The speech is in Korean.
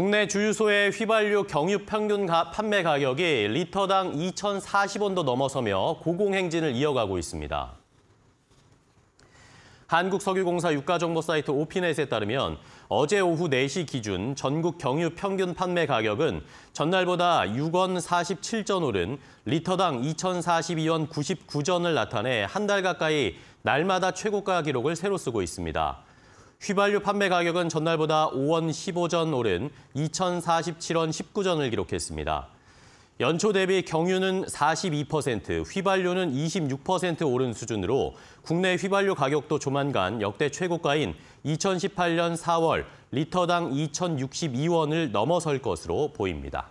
국내 주유소의 휘발유 경유 평균 가- 판매 가격이 리터당 2,040원도 넘어서며 고공행진을 이어가고 있습니다. 한국석유공사 유가정보 사이트 오피넷에 따르면 어제 오후 4시 기준 전국 경유 평균 판매 가격은 전날보다 6원 47전 오른 리터당 2,042원 99전을 나타내 한 달 가까이 날마다 최고가 기록을 새로 쓰고 있습니다. 휘발유 판매 가격은 전날보다 5원 15전 오른 2,047원 19전을 기록했습니다. 연초 대비 경유는 42%, 휘발유는 26% 오른 수준으로 국내 휘발유 가격도 조만간 역대 최고가인 2018년 4월 리터당 2,062원을 넘어설 것으로 보입니다.